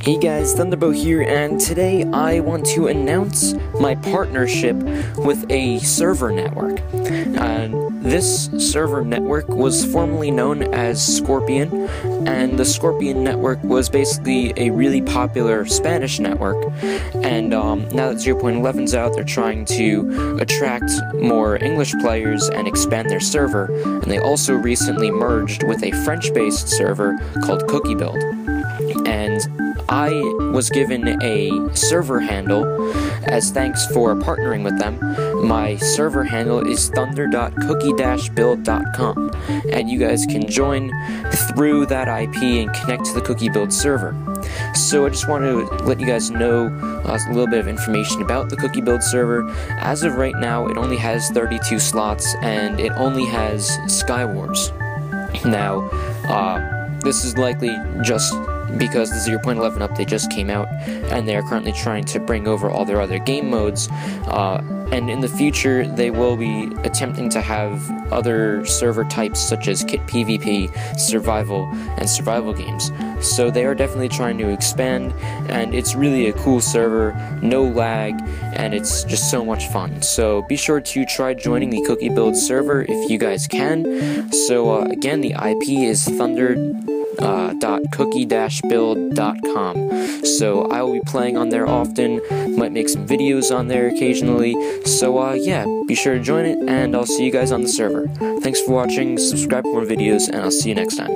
Hey guys, Thunderbow here, and today I want to announce my partnership with a server network. And this server network was formerly known as Scorpion, and the Scorpion network was basically a really popular Spanish network. And um, now that 0.11's out, they're trying to attract more English players and expand their server. And they also recently merged with a French based server called Cookie Build. And I was given a server handle as thanks for partnering with them. My server handle is thunder.cookie-build.com, and you guys can join through that IP and connect to the Cookie Build server. So I just want to let you guys know uh, a little bit of information about the Cookie Build server. As of right now, it only has 32 slots, and it only has Skywars. Now, uh, this is likely just because the 0.11 update just came out and they are currently trying to bring over all their other game modes. Uh, and in the future, they will be attempting to have other server types such as kit PvP, survival, and survival games. So they are definitely trying to expand, and it's really a cool server, no lag, and it's just so much fun. So be sure to try joining the Cookie Build server if you guys can. So uh, again, the IP is Thunder uh, .cookie-build.com. So I will be playing on there often. Might make some videos on there occasionally. So uh, yeah, be sure to join it, and I'll see you guys on the server. Thanks for watching. Subscribe for more videos, and I'll see you next time.